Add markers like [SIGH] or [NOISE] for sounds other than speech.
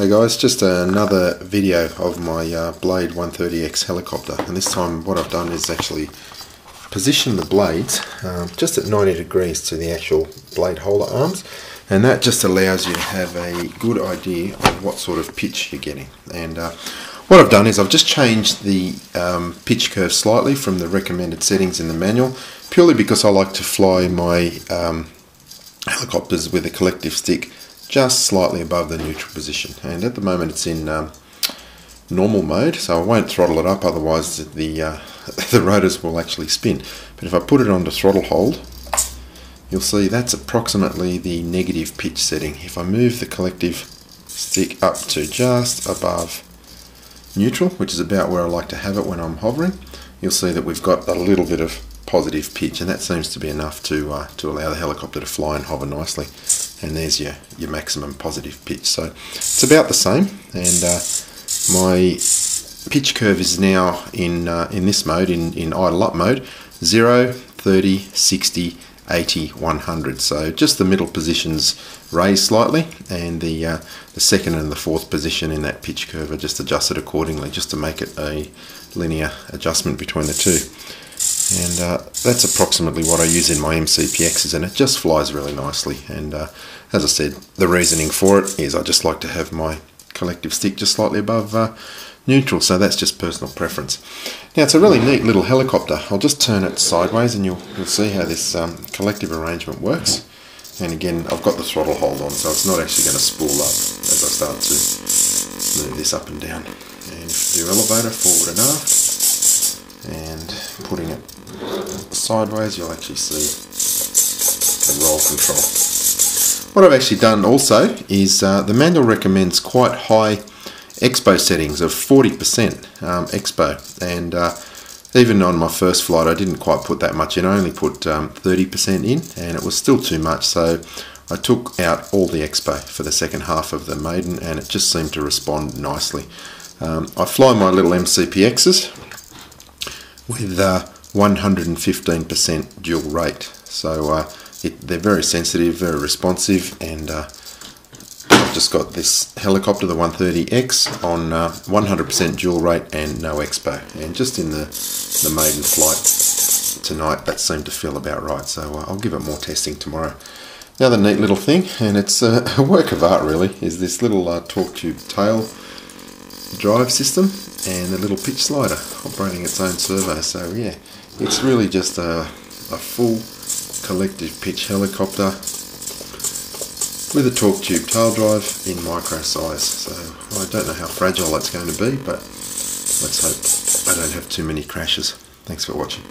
Hey guys, just another video of my uh, Blade 130X helicopter and this time what I've done is actually position the blades um, just at 90 degrees to the actual blade holder arms and that just allows you to have a good idea of what sort of pitch you're getting. And uh, what I've done is I've just changed the um, pitch curve slightly from the recommended settings in the manual purely because I like to fly my um, helicopters with a collective stick just slightly above the neutral position. And at the moment it's in um, normal mode so I won't throttle it up otherwise the uh, [LAUGHS] the rotors will actually spin. But if I put it on onto throttle hold you'll see that's approximately the negative pitch setting. If I move the collective stick up to just above neutral which is about where I like to have it when I'm hovering you'll see that we've got a little bit of positive pitch and that seems to be enough to uh, to allow the helicopter to fly and hover nicely and there's your, your maximum positive pitch. So it's about the same and uh, my pitch curve is now in, uh, in this mode, in, in idle up mode, 0, 30, 60, 80, 100. So just the middle positions raised slightly and the, uh, the second and the fourth position in that pitch curve are just adjusted accordingly just to make it a linear adjustment between the two and uh, that's approximately what I use in my MCPXs and it? Just flies really nicely. And uh, as I said the reasoning for it is I just like to have my collective stick just slightly above uh, neutral. So that's just personal preference. Now it's a really neat little helicopter. I'll just turn it sideways and you'll, you'll see how this um, collective arrangement works. And again I've got the throttle hold on so it's not actually going to spool up as I start to move this up and down. And if you do elevator forward and aft and putting it sideways you'll actually see the roll control. What I've actually done also is uh, the manual recommends quite high expo settings of 40% um, expo and uh, even on my first flight I didn't quite put that much in, I only put 30% um, in and it was still too much so I took out all the expo for the second half of the maiden and it just seemed to respond nicely. Um, I fly my little MCPXs with 115% uh, dual rate. So uh, it, they're very sensitive, very responsive, and uh, I've just got this helicopter, the 130X, on 100% uh, dual rate and no expo. And just in the, the maiden flight tonight, that seemed to feel about right. So I'll give it more testing tomorrow. The other neat little thing, and it's [LAUGHS] a work of art really, is this little uh, torque tube tail drive system and a little pitch slider operating its own servo. So yeah, it's really just a, a full collective pitch helicopter with a torque tube tail drive in micro size. So I don't know how fragile that's going to be, but let's hope I don't have too many crashes. Thanks for watching.